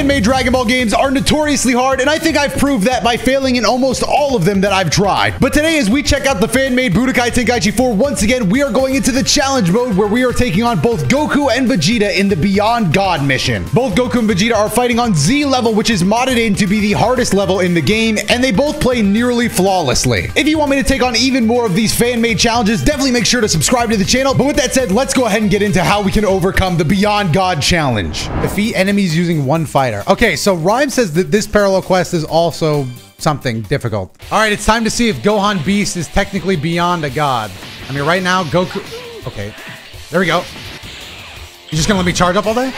fan-made Dragon Ball games are notoriously hard, and I think I've proved that by failing in almost all of them that I've tried. But today, as we check out the fan-made Budokai Tenkaichi 4, once again, we are going into the challenge mode where we are taking on both Goku and Vegeta in the Beyond God mission. Both Goku and Vegeta are fighting on Z level, which is modded in to be the hardest level in the game, and they both play nearly flawlessly. If you want me to take on even more of these fan-made challenges, definitely make sure to subscribe to the channel. But with that said, let's go ahead and get into how we can overcome the Beyond God challenge. Defeat enemies using one Okay, so Rhyme says that this parallel quest is also something difficult. All right, it's time to see if Gohan Beast is technically beyond a god. I mean, right now, Goku... Okay, there we go. You just gonna let me charge up all day?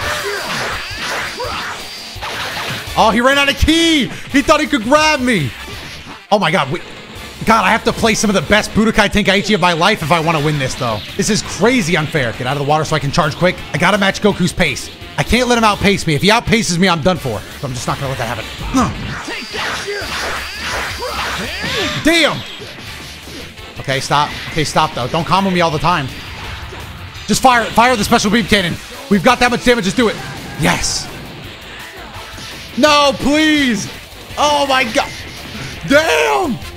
Oh, he ran out of ki! He thought he could grab me! Oh my god, wait. God, I have to play some of the best Budokai Tenkaichi of my life if I want to win this, though. This is crazy unfair. Get out of the water so I can charge quick. I gotta match Goku's pace. I can't let him outpace me. If he outpaces me, I'm done for. So I'm just not gonna let that happen. Damn! Okay, stop. Okay, stop, though. Don't combo me all the time. Just fire. Fire the special beam cannon. We've got that much damage. Just do it. Yes. No, please. Oh, my God. Damn!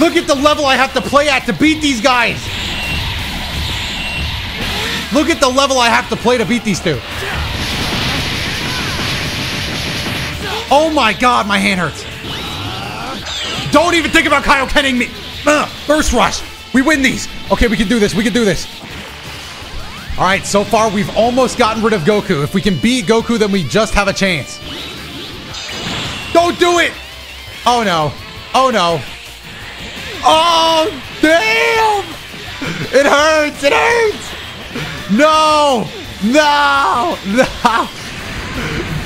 Look at the level I have to play at to beat these guys. Look at the level I have to play to beat these two. Oh my god, my hand hurts. Don't even think about Kaiokenning me. Ugh, burst rush. We win these. Okay, we can do this. We can do this. All right, so far we've almost gotten rid of Goku. If we can beat Goku, then we just have a chance. Don't do it! Oh no. Oh no. Oh, damn! It hurts! It hurts! No! No! No!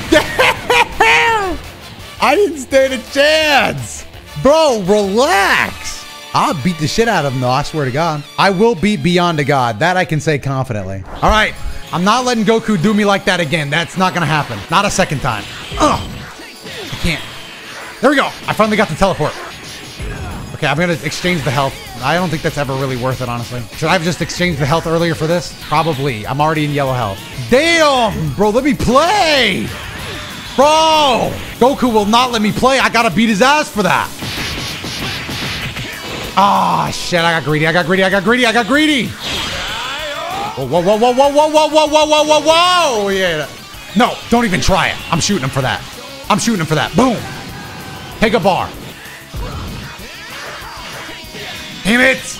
Damn! I didn't stand a chance! Bro, relax! I'll beat the shit out of him, though. I swear to God. I will beat Beyond a God. That I can say confidently. All right. I'm not letting Goku do me like that again. That's not going to happen. Not a second time. Ugh. I can't. There we go. I finally got the teleport. Okay, I'm to exchange the health. I don't think that's ever really worth it, honestly. Should I have just exchanged the health earlier for this? Probably. I'm already in yellow health. Damn! Bro, let me play! Bro! Goku will not let me play. I got to beat his ass for that. Ah, oh, shit, I got greedy, I got greedy, I got greedy, I got greedy! Whoa, whoa, whoa, whoa, whoa, whoa, whoa, whoa, whoa, whoa, whoa, whoa! Yeah. No, don't even try it. I'm shooting him for that. I'm shooting him for that. Boom! Take a bar. Damn it!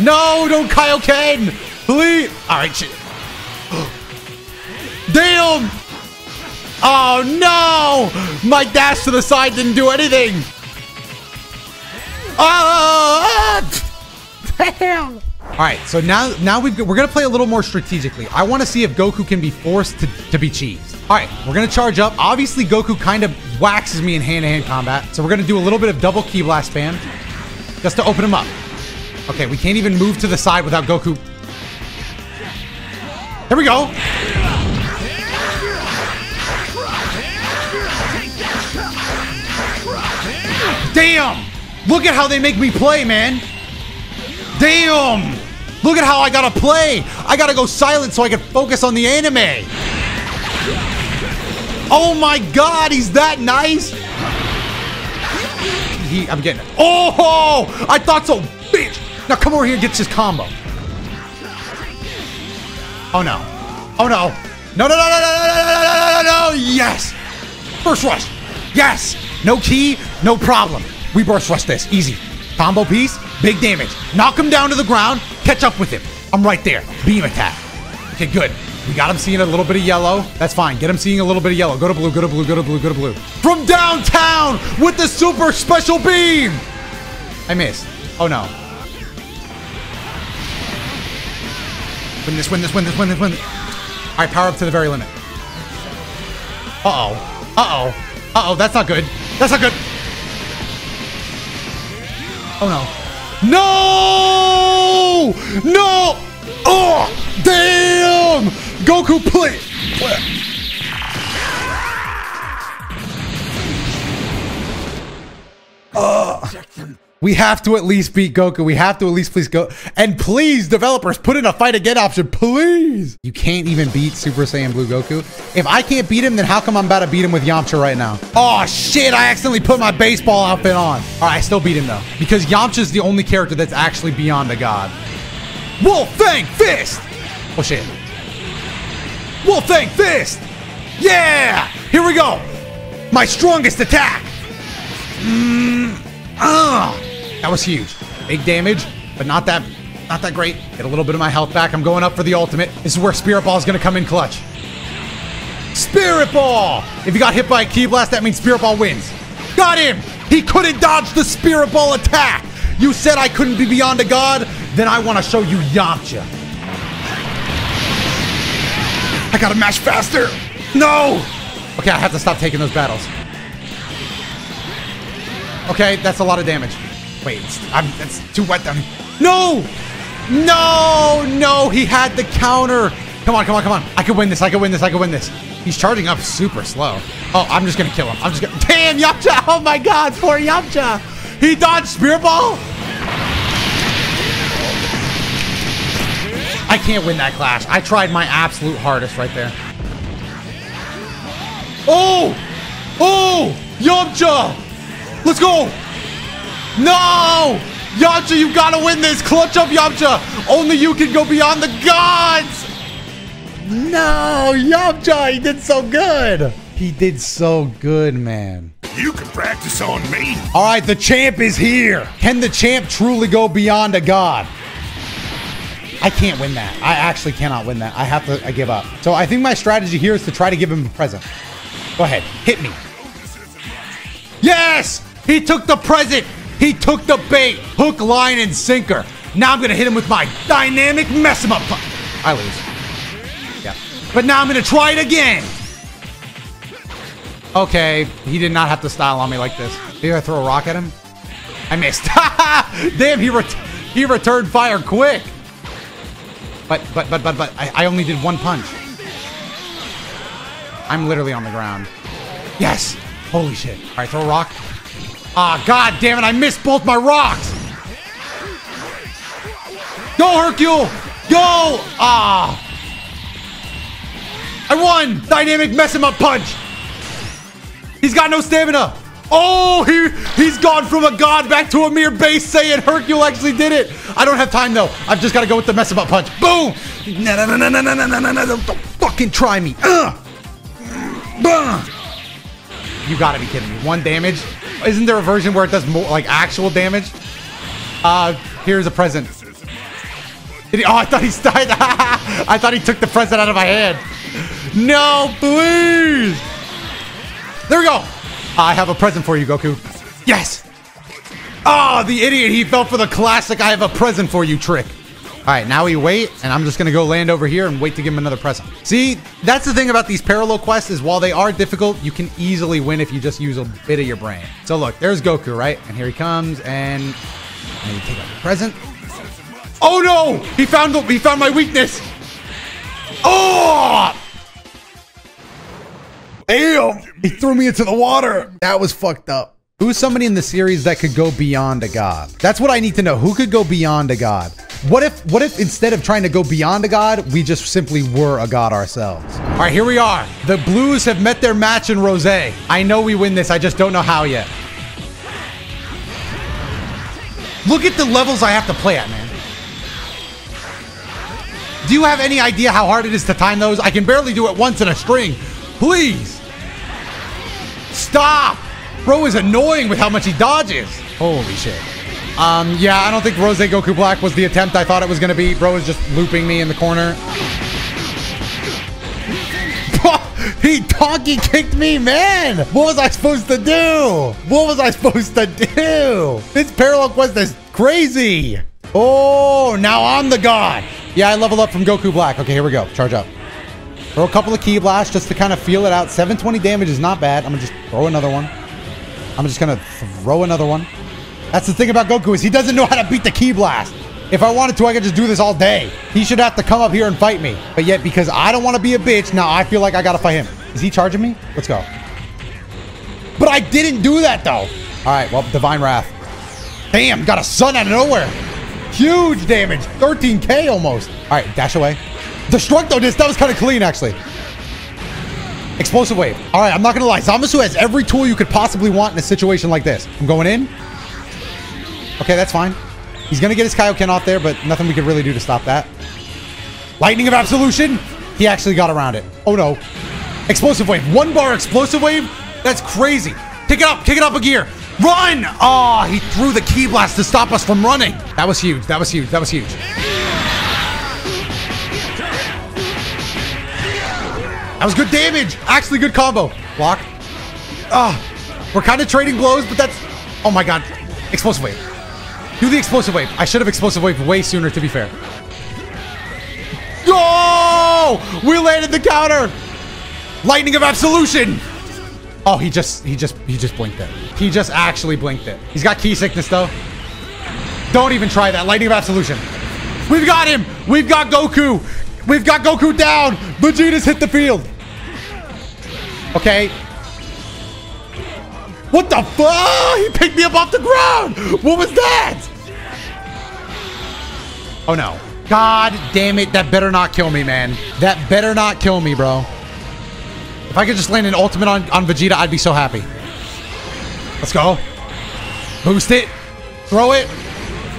No, don't Kaioken! Please! Alright, shit. Damn! Oh, no! My dash to the side didn't do anything! Oh! Damn! All right, so now now we've we're gonna play a little more strategically. I want to see if Goku can be forced to, to be cheesed. All right, we're gonna charge up. Obviously, Goku kind of waxes me in hand-to-hand combat, so we're gonna do a little bit of double ki blast spam just to open him up. Okay, we can't even move to the side without Goku. Here we go. Damn! Look at how they make me play, man. Damn! Look at how I gotta play. I gotta go silent so I can focus on the anime. Oh my god, he's that nice. He, I'm getting it. Oh, I thought so. Now come over here and get this combo. Oh no. Oh no. No, no, no, no, no, no, no, no, no, no, yes. Burst rush. Yes. No ki, no problem. We burst rush this. Easy. Combo piece, big damage. Knock him down to the ground, catch up with him. I'm right there. Beam attack. Okay, good. We got him seeing a little bit of yellow. That's fine. Get him seeing a little bit of yellow. Go to blue, go to blue, go to blue, go to blue. From downtown with the super special beam. I missed. Oh no. Win this, win this, win this, win this, win this. All right, power up to the very limit. Uh-oh. Uh-oh. Uh-oh, that's not good. That's not good. Oh no. No! No! Oh! Damn! Goku, play! We have to at least beat Goku. We have to at least please go. And please, developers, put in a fight again option, please. You can't even beat Super Saiyan Blue Goku. If I can't beat him, then how come I'm about to beat him with Yamcha right now? Oh, shit. I accidentally put my baseball outfit on. All right, I still beat him, though. Because Yamcha's the only character that's actually beyond a god. Wolf Fang Fist! Oh, shit. Wolf Fang Fist! Yeah! Here we go! My strongest attack! Mmm. That was huge. Big damage, but not that not that great. Get a little bit of my health back. I'm going up for the ultimate. This is where Spirit Ball is going to come in clutch. Spirit Ball! If you got hit by a Ki Blast, that means Spirit Ball wins. Got him! He couldn't dodge the Spirit Ball attack! You said I couldn't be beyond a god? Then I want to show you Yamcha. I gotta mash faster! No! Okay, I have to stop taking those battles. Okay, that's a lot of damage. Wait, I'm, that's too wet down No! No! No! He had the counter! Come on, come on, come on. I can win this, I can win this, I can win this. He's charging up super slow. Oh, I'm just gonna kill him. I'm just gonna- Damn, Yamcha! Oh my god, poor Yamcha! He dodged Spirit Ball? I can't win that clash. I tried my absolute hardest right there. Oh! Oh! Yamcha! Let's go! No! Yamcha, you gotta win this! Clutch up, Yamcha! Only you can go beyond the gods! No! Yamcha, he did so good! He did so good, man. You can practice on me. All right, the champ is here. Can the champ truly go beyond a god? I can't win that. I actually cannot win that. I have to I give up. So I think my strategy here is to try to give him a present. Go ahead. Hit me. Yes! He took the present. He took the bait. Hook, line, and sinker. Now I'm to hit him with my dynamic mess him up. I lose. Yeah. But now I'm to try it again. Okay. He did not have to style on me like this. Did I throw a rock at him? I missed. Damn, he, ret he returned fire quick. But, but, but, but, but, I, I only did one punch. I'm literally on the ground. Yes! Holy shit. All right, throw a rock. Ah, oh, god damn it, I missed both my rocks! Go, Hercule! Go! Ah! I won! Dynamic mess him up punch! He's got no stamina! Oh, he, he's gone from a god back to a mere base Saiyan Hercule actually did it! I don't have time though. I've just gotta go with the mess him up punch. Boom! No, no, no, no, no, no, no, no, don't fucking try me. Ugh. You gotta be kidding me. One damage, isn't there a version where it does more, like, actual damage? Uh, here's a present. Did he, oh, I thought he died. I thought he took the present out of my hand. No, please! There we go! I have a present for you, Goku. Yes! Oh, the idiot! He fell for the classic I have a present for you trick. All right, now we wait, and I'm just gonna go land over here and wait to give him another present. See, that's the thing about these parallel quests is while they are difficult, you can easily win if you just use a bit of your brain. So look, there's Goku, right? And here he comes, and, and you take out the present. Oh no! He found the, he found my weakness. Oh! Damn! He threw me into the water. That was fucked up. Who's somebody in the series that could go beyond a god? That's what I need to know. Who could go beyond a god? What if what if instead of trying to go beyond a god, we just simply were a god ourselves? All right, here we are. The Blues have met their match in Rose. I know we win this. I just don't know how yet. Look at the levels I have to play at, man. Do you have any idea how hard it is to time those? I can barely do it once in a string. Please. Stop. Bro is annoying with how much he dodges. Holy shit. Um, yeah, I don't think Rose Goku Black was the attempt I thought it was going to be. Bro is just looping me in the corner. he donkey kicked me, man. What was I supposed to do? What was I supposed to do? This parallel quest is crazy. Oh, now I'm the god. Yeah, I leveled up from Goku Black. Okay, here we go. Charge up. Throw a couple of Ki Blasts just to kind of feel it out. 720 damage is not bad. I'm going to just throw another one. I'm just to throw another one. That's the thing about Goku is he doesn't know how to beat the Ki Blast. If I wanted to, I could just do this all day. He should have to come up here and fight me. But yet, because I don't want to be a bitch, now I feel like I got to fight him. Is he charging me? Let's go. But I didn't do that, though. All right, well, Divine Wrath. Damn, got a sun out of nowhere. Huge damage. 13k almost. All right, dash away. Destructo disc. That was kind of clean, actually. Explosive wave. All right, I'm not going to lie. Zamasu has every tool you could possibly want in a situation like this. I'm going in. Okay, that's fine. He's going to get his Kaioken off there, but nothing we could really do to stop that. Lightning of Absolution. He actually got around it. Oh, no. Explosive wave. One bar explosive wave? That's crazy. Kick it up. Kick it up a gear. Run! Oh, he threw the ki Blast to stop us from running. That was huge. That was huge. That was huge. That was good damage. Actually, good combo. Block. Ah, oh, we're kind of trading blows, but that's... Oh, my God. Explosive wave. Do the explosive wave. I should have explosive wave way sooner, to be fair. Go! We landed the counter. Lightning of Absolution. Oh, he just, he just, he just blinked it. He just actually blinked it. He's got ki sickness, though. Don't even try that. Lightning of Absolution. We've got him. We've got Goku. We've got Goku down. Vegeta's hit the field. Okay. What the fuck? Ah, he picked me up off the ground. What was that? Oh, no. God damn it. That better not kill me, man. That better not kill me, bro. If I could just land an ultimate on, on Vegeta, I'd be so happy. Let's go. Boost it. Throw it.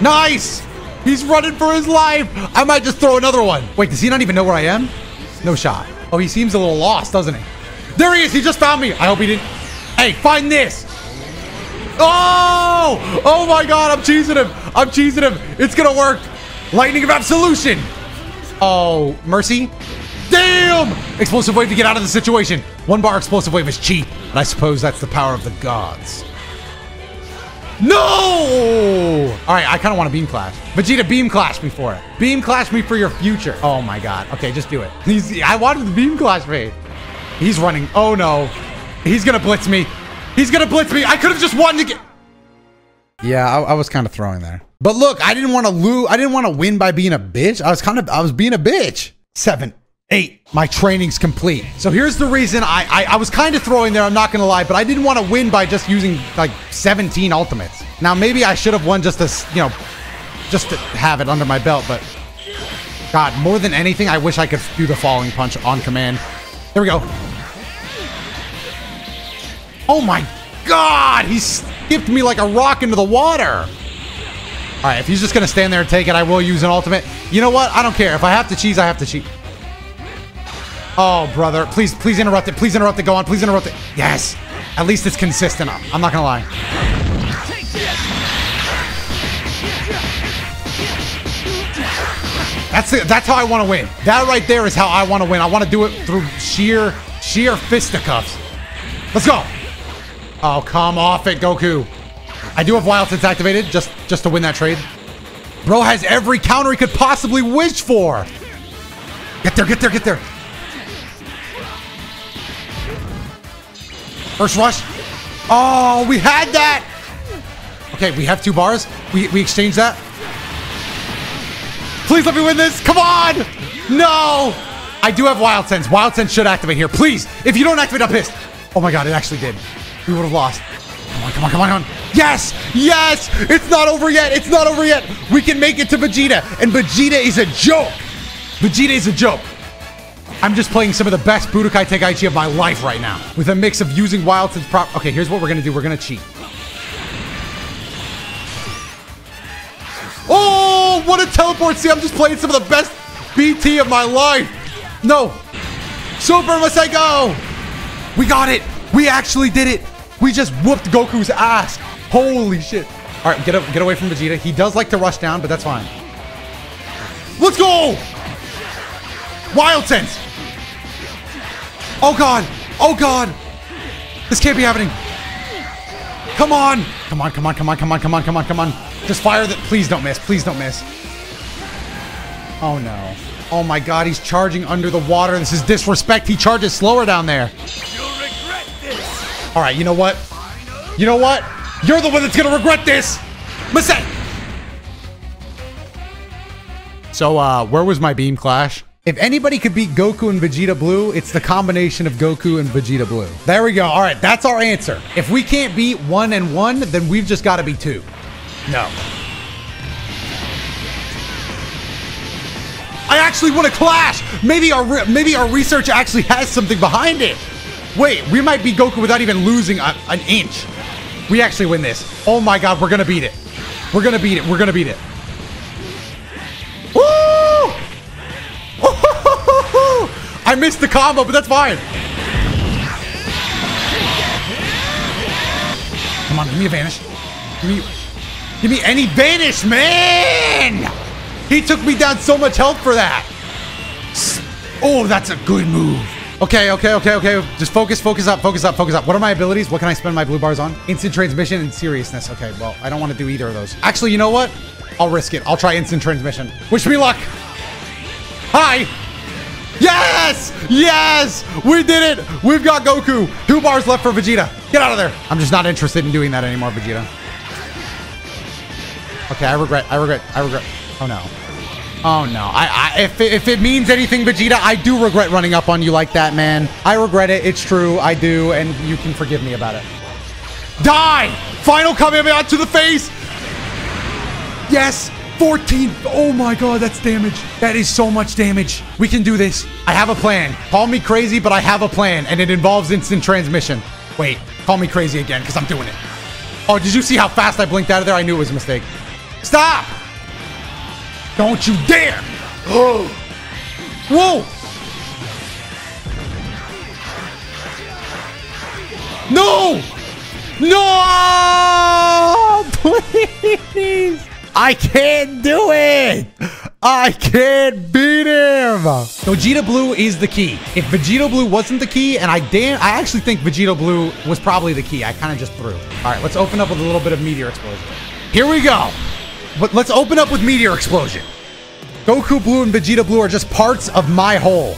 Nice. He's running for his life. I might just throw another one. Wait, does he not even know where I am? No shot. Oh, he seems a little lost, doesn't he? There he is. He just found me. I hope he didn't. Hey, find this. Oh! Oh my god, I'm cheesing him. I'm cheesing him. It's gonna work. Lightning of Absolution. Oh, Mercy. Damn! Explosive wave to get out of the situation. One bar explosive wave is cheap, and I suppose that's the power of the gods. No! All right, I kind of want to beam clash. Vegeta, beam clash me for it. Beam clash me for your future. Oh my god. Okay, just do it. I wanted the beam clash me. He's running. Oh no. He's gonna blitz me. He's gonna blitz me. I could have just won to get. Yeah, I, I was kind of throwing there. But look, I didn't want to lose. I didn't want to win by being a bitch. I was kind of, I was being a bitch. Seven, eight. My training's complete. So here's the reason I, I, I was kind of throwing there. I'm not gonna lie, but I didn't want to win by just using like 17 ultimates. Now maybe I should have won just to, you know, just to have it under my belt. But God, more than anything, I wish I could do the falling punch on command. There we go. Oh my God, he skipped me like a rock into the water. All right, if he's just gonna stand there and take it, I will use an ultimate. You know what? I don't care. If I have to cheese, I have to cheat. Oh, brother. Please, please interrupt it. Please interrupt it. Go on. Please interrupt it. Yes. At least it's consistent. I'm not gonna lie. That's it. That's how I want to win. That right there is how I want to win. I want to do it through sheer, sheer fisticuffs. Let's go. Oh, come off it, Goku. I do have Wild Sense activated just, just to win that trade. Bro has every counter he could possibly wish for. Get there, get there, get there. Burst rush. Oh, we had that. Okay, we have two bars. We, we exchange that. Please let me win this. Come on. No. I do have Wild Sense. Wild Sense should activate here. Please. If you don't activate, I'm pissed. Oh my god, it actually did. We would have lost. Come on, come on, come on, come on. Yes! Yes! It's not over yet! It's not over yet! We can make it to Vegeta! And Vegeta is a joke! Vegeta is a joke. I'm just playing some of the best Budokai Tenkaichi of my life right now. With a mix of using Wild Sense prop. Okay, here's what we're gonna do. We're gonna cheat. Oh, what a teleport! See, I'm just playing some of the best BT of my life! No! Super must I go! We got it! We actually did it! We just whooped Goku's ass! Holy shit! Alright, get, up, get away from Vegeta. He does like to rush down, but that's fine. Let's go! Wild Sense! Oh god! Oh god! This can't be happening! Come on! Come on, come on, come on, come on, come on, come on, come on. Just fire that. Please don't miss. Please don't miss. Oh no. Oh my god, he's charging under the water. This is disrespect. He charges slower down there. All right, you know what? You know what? You're the one that's gonna regret this! Listen! So, uh, where was my beam clash? If anybody could beat Goku and Vegeta Blue, it's the combination of Goku and Vegeta Blue. There we go. All right, that's our answer. If we can't beat one and one, then we've just got to be two. No. I actually want to clash. Maybe our maybe our research actually has something behind it. Wait, we might beat Goku without even losing a, an inch. We actually win this. Oh my god, we're gonna beat it. We're gonna beat it. We're gonna beat it. Woo! I missed the combo, but that's fine. Come on, give me a vanish. Give me, give me any vanish, man! He took me down so much health for that. Oh, that's a good move. Okay, okay, okay, okay. Just focus, focus up, focus up, focus up. What are my abilities? What can I spend my blue bars on? Instant transmission and seriousness. Okay, well, I don't want to do either of those. Actually, you know what? I'll risk it. I'll try instant transmission. Wish me luck. Hi. Yes! Yes! We did it! We've got Goku. Two bars left for Vegeta. Get out of there. I'm just not interested in doing that anymore, Vegeta. Okay, I regret. I regret. I regret. Oh no. Oh no. I, I if it, if it means anything, Vegeta, I do regret running up on you like that, man. I regret it. It's true. I do, and you can forgive me about it. Die! Final Kamehameha to the face. Yes. 14. Oh my god, that's damage. That is so much damage. We can do this. I have a plan. Call me crazy, but I have a plan, and it involves instant transmission. Wait, call me crazy again, because I'm doing it. Oh, did you see how fast I blinked out of there? I knew it was a mistake. Stop! Don't you dare! Oh! Whoa! No! No! Please! I can't do it! I can't beat him! Vegeta Blue is the key. If Vegeta Blue wasn't the key, and I damn, I actually think Vegeta Blue was probably the key. I kind of just threw. All right, let's open up with a little bit of Meteor Explosion. Here we go. But let's open up with Meteor Explosion. Goku Blue and Vegeta Blue are just parts of my whole.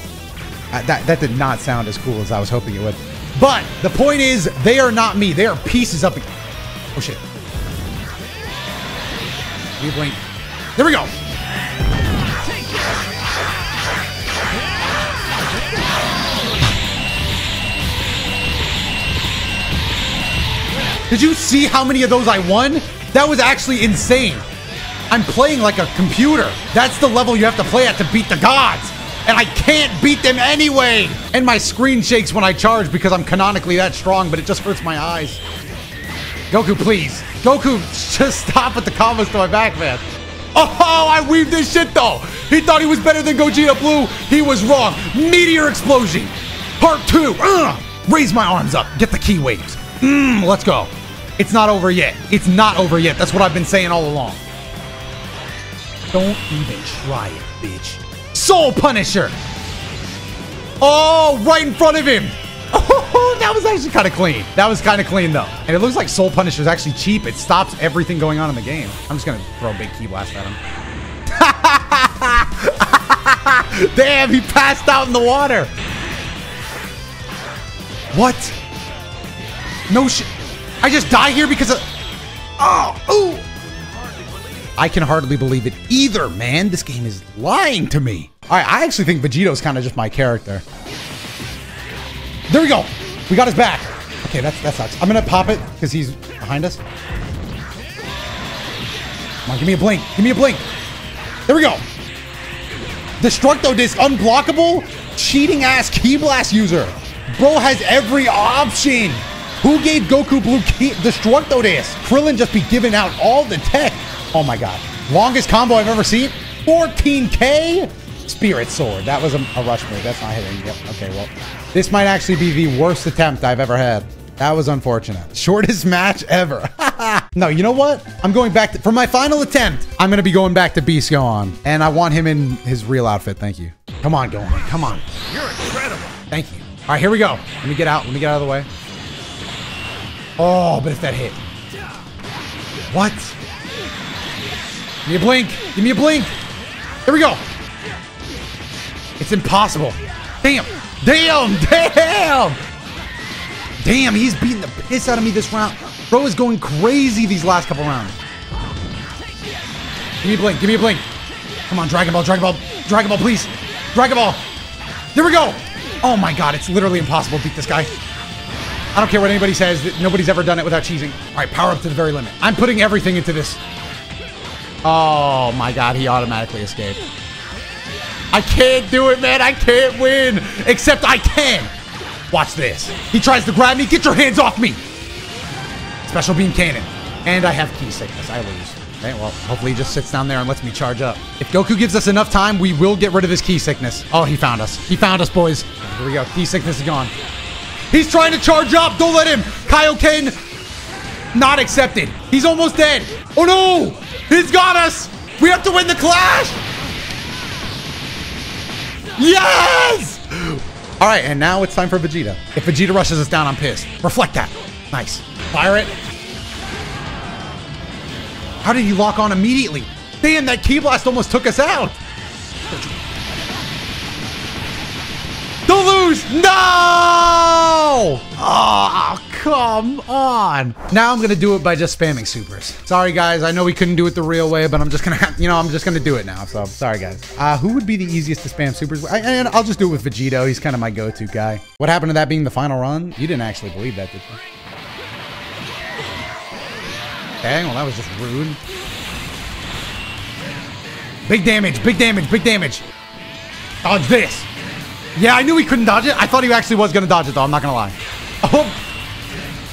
Uh, that, that did not sound as cool as I was hoping it would. But the point is, they are not me. They are pieces of. Oh shit. You blink. There we go. Did you see how many of those I won? That was actually insane. I'm playing like a computer. That's the level you have to play at to beat the gods. And I can't beat them anyway. And my screen shakes when I charge because I'm canonically that strong, but it just hurts my eyes. Goku, please. Goku, just stop with the combos to my back, man. Oh, I weaved this shit though. He thought he was better than Gogeta Blue. He was wrong. Meteor explosion. Part two. Ugh. Raise my arms up. Get the ki waves. Mmm, let's go. It's not over yet. It's not over yet. That's what I've been saying all along. Don't even try it, bitch. Soul Punisher. Oh, right in front of him. Oh, that was actually kind of clean. That was kind of clean, though. And it looks like Soul Punisher is actually cheap. It stops everything going on in the game. I'm just going to throw a big ki blast at him. Damn, he passed out in the water. What? No shit. I just die here because of... Oh, ooh. I can hardly believe it either, man. This game is lying to me. All right, I actually think Vegito's kind of just my character. There we go. We got his back. Okay, that's, that sucks. I'm going to pop it because he's behind us. Come on, give me a blink. Give me a blink. There we go. Destructo Disc, unblockable, cheating ass Ki Blast user. Bro has every option. Who gave Goku Blue key, Destructo Disc? Krillin just be giving out all the tech. Oh my god. Longest combo I've ever seen. 14k? Spirit Sword. That was a, a rush move. That's not hitting. Yep. Okay, well. This might actually be the worst attempt I've ever had. That was unfortunate. Shortest match ever. no, you know what? I'm going back to, for my final attempt. I'm going to be going back to Beast Gohan. And I want him in his real outfit. Thank you. Come on, Gohan. Come on. You're incredible. Thank you. All right, here we go. Let me get out. Let me get out of the way. Oh, but if that hit. What? Give me a blink. Give me a blink. There we go. It's impossible. Damn. Damn. Damn. Damn, he's beating the piss out of me this round. Bro is going crazy these last couple rounds. Give me a blink. Give me a blink. Come on, Dragon Ball, Dragon Ball, Dragon Ball, please. Dragon Ball. There we go. Oh my god, it's literally impossible to beat this guy. I don't care what anybody says. Nobody's ever done it without cheesing. All right, power up to the very limit. I'm putting everything into this. Oh my god, he automatically escaped. I can't do it, man. I can't win. Except I can. Watch this. He tries to grab me. Get your hands off me. Special beam cannon. And I have ki sickness. I lose. Okay, well, hopefully he just sits down there and lets me charge up. If Goku gives us enough time, we will get rid of his ki sickness. Oh, he found us. He found us, boys. Here we go. Ki sickness is gone. He's trying to charge up. Don't let him. Kaioken not accepted. He's almost dead. Oh no! He's got us! We have to win the clash! Yes! All right, and now it's time for Vegeta. If Vegeta rushes us down, I'm pissed. Reflect that. Nice. Fire it. How did he lock on immediately? Damn, that Ki Blast almost took us out. Lose! No! Oh, come on. Now I'm gonna do it by just spamming supers. Sorry guys, I know we couldn't do it the real way, but I'm just gonna, you know, I'm just gonna do it now. So sorry guys. Uh, who would be the easiest to spam supers? I, and I'll just do it with Vegito. He's kind of my go-to guy. What happened to that being the final run? You didn't actually believe that, did you? Okay, well that was just rude. Big damage, big damage, big damage. Dodge this. Yeah, I knew he couldn't dodge it. I thought he actually was going to dodge it, though. I'm not going to lie. Oh,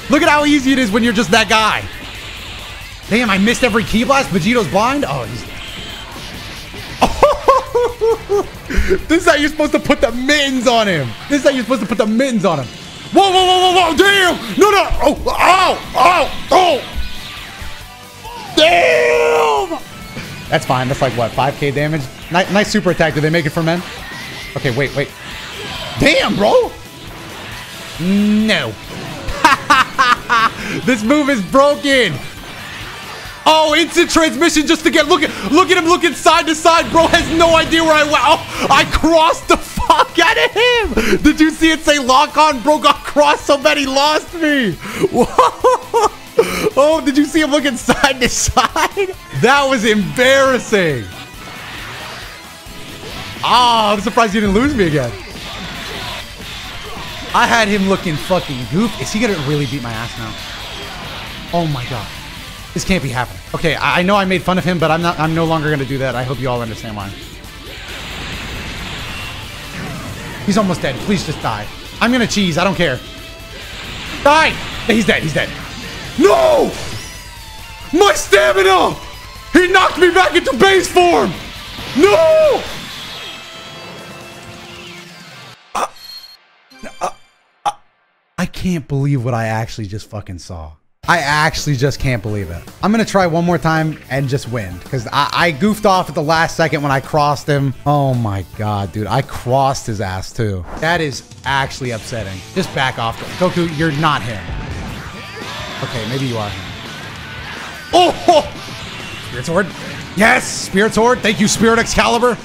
look at how easy it is when you're just that guy. Damn, I missed every ki blast. Vegito's blind. Oh, he's... This is how you're supposed to put the mittens on him. This is how you're supposed to put the mittens on him. Whoa, whoa, whoa, whoa, whoa. Damn. No, no. Oh, oh, oh, oh. Damn. That's fine. That's like, what, 5k damage? Nice, nice super attack. Did they make it for men? Okay, wait, wait. Damn, bro! No. this move is broken. Oh, instant transmission just to get look at look at him looking side to side. Bro has no idea where I went. Oh, I crossed the fuck out of him. Did you see it say lock on? Bro got crossed so bad he lost me. Oh, did you see him looking side to side? That was embarrassing. Ah, oh, I'm surprised you didn't lose me again. I had him looking fucking goof. Is he gonna really beat my ass now? Oh my god. This can't be happening. Okay, I, I know I made fun of him, but I'm not I'm no longer gonna do that. I hope you all understand why. He's almost dead. Please just die. I'm gonna cheese, I don't care. Die! He's dead, he's dead. No! My stamina! He knocked me back into base form! No! I can't believe what I actually just fucking saw. I actually just can't believe it. I'm gonna try one more time and just win because I, I, goofed off at the last second when I crossed him. Oh my god, dude, I crossed his ass too. That is actually upsetting. Just back off, Goku. You're not him. Okay, maybe you are him. Oh, Spirit Sword. Yes, Spirit Sword. Thank you, Spirit Excalibur.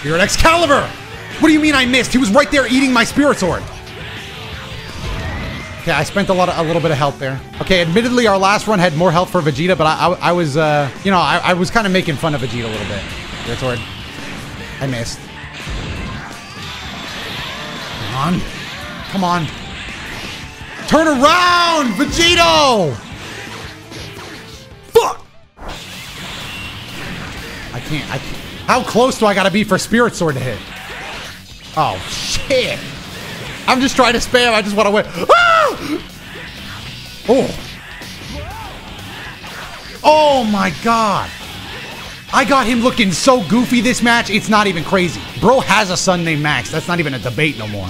Spirit Excalibur. What do you mean I missed? He was right there eating my Spirit Sword. Okay, I spent a lot, of, a little bit of health there. Okay, admittedly, our last run had more health for Vegeta, but I, I, I was, uh, you know, I, I was kind of making fun of Vegeta a little bit. Sword. I missed. Come on. Come on. Turn around, Vegito! Fuck! I can't, I can't. How close do I gotta be for Spirit Sword to hit? Oh, shit. I'm just trying to spam. I just want to win. Ah! Oh. Oh my god. I got him looking so goofy this match, it's not even crazy. Bro has a son named Max. That's not even a debate no more.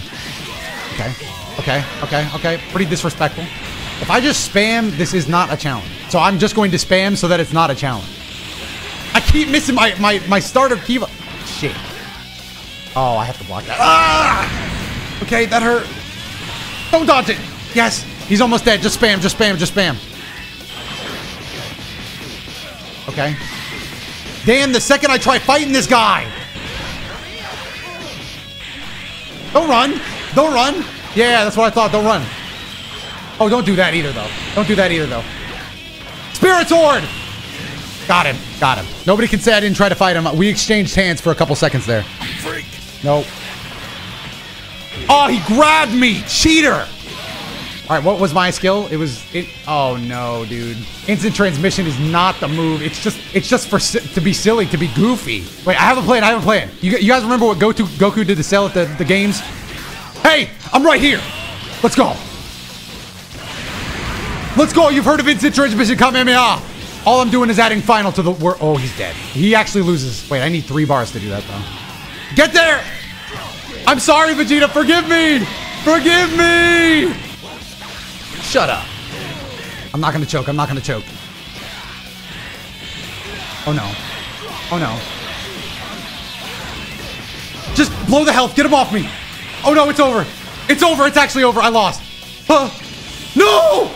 Okay. Okay. Okay. Okay. Pretty disrespectful. If I just spam, this is not a challenge. So I'm just going to spam so that it's not a challenge. I keep missing my, my, my starter Kiva. Shit. Oh, I have to block that. Ah! Okay, that hurt. Don't dodge it. Yes, he's almost dead. Just spam, just spam, just spam. Okay. Damn, the second I try fighting this guy. Don't run. Don't run. Yeah, that's what I thought. Don't run. Oh, don't do that either, though. Don't do that either, though. Spirit Sword! Got him. Got him. Nobody can say I didn't try to fight him. We exchanged hands for a couple seconds there. Freak. Nope. Oh, he grabbed me! Cheater! All right, what was my skill? It was it. Oh no, dude! Instant transmission is not the move. It's just it's just for to be silly, to be goofy. Wait, I have a plan. I have a plan. You, you guys remember what Goku Goku did to Cell at the, the games? Hey, I'm right here. Let's go. Let's go. You've heard of instant transmission Kamehameha. All I'm doing is adding final to the word. Oh, he's dead. He actually loses. Wait, I need three bars to do that though. Get there. I'm sorry, Vegeta. Forgive me. Forgive me. Shut up. I'm not gonna choke. I'm not gonna choke. Oh no. Oh no. Just blow the health. Get him off me. Oh no, it's over. It's over. It's actually over. I lost. Huh. No!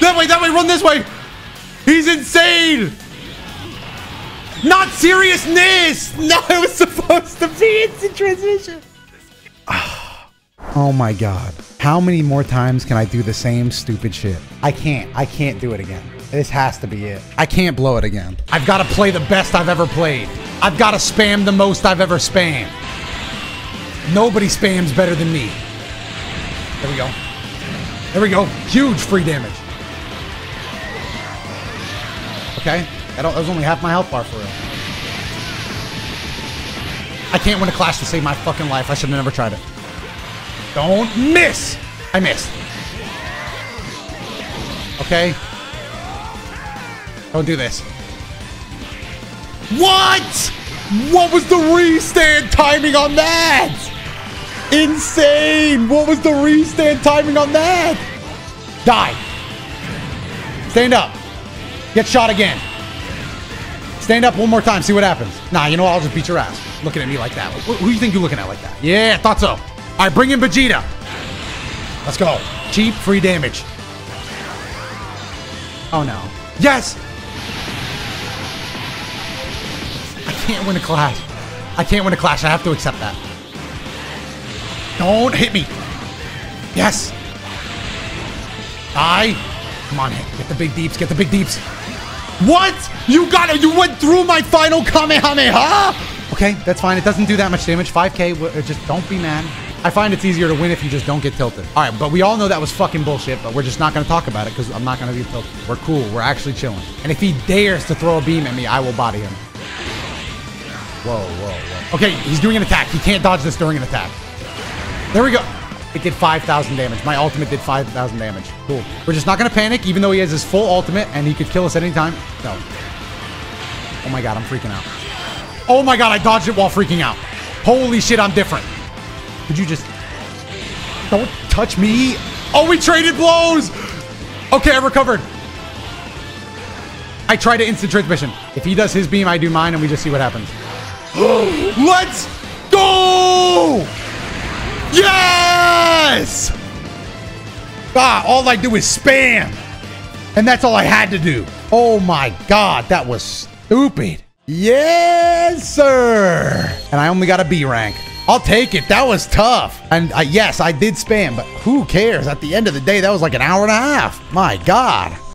That way, that way, run this way. He's insane. Not seriousness. No, it was supposed to be instant transmission. Oh my god. How many more times can I do the same stupid shit? I can't. I can't do it again. This has to be it. I can't blow it again. I've got to play the best I've ever played. I've got to spam the most I've ever spammed. Nobody spams better than me. There we go. There we go. Huge free damage. Okay. That was only half my health bar for real. I can't win a clash to save my fucking life. I should have never tried it. Don't miss! I missed. Okay. Don't do this. What? What was the restand timing on that? Insane! What was the restand timing on that? Die. Stand up. Get shot again. Stand up one more time. See what happens. Nah, you know what? I'll just beat your ass. Looking at me like that. Who, do you think you're looking at like that? Yeah, thought so. Right, bring in Vegeta. Let's go. Cheap, free damage. Oh, no. Yes! I can't win a clash. I can't win a clash. I have to accept that. Don't hit me. Yes. I. Come on, hit. get the big deeps. Get the big deeps. What? You got it. You went through my final Kamehameha? Okay, that's fine. It doesn't do that much damage. 5k. Just don't be mad. I find it's easier to win if you just don't get tilted. All right, but we all know that was fucking bullshit, but we're just not going to talk about it because I'm not going to be tilted. We're cool. We're actually chilling. And if he dares to throw a beam at me, I will body him. Whoa, whoa, whoa. Okay, he's doing an attack. He can't dodge this during an attack. There we go. It did 5,000 damage. My ultimate did 5,000 damage. Cool. We're just not going to panic, even though he has his full ultimate and he could kill us at any time. No. Oh my god, I'm freaking out. Oh my god, I dodged it while freaking out. Holy shit, I'm different. Could you just... Don't touch me. Oh, we traded blows. Okay, I recovered. I tried to instant transmission. If he does his beam, I do mine, and we just see what happens. Let's go! Yes! Ah, all I do is spam. And that's all I had to do. Oh my god, that was stupid. Yes, sir. And I only got a B rank. I'll take it. That was tough. And uh, yes, I did spam, but who cares? At the end of the day, that was like an hour and a half. My God.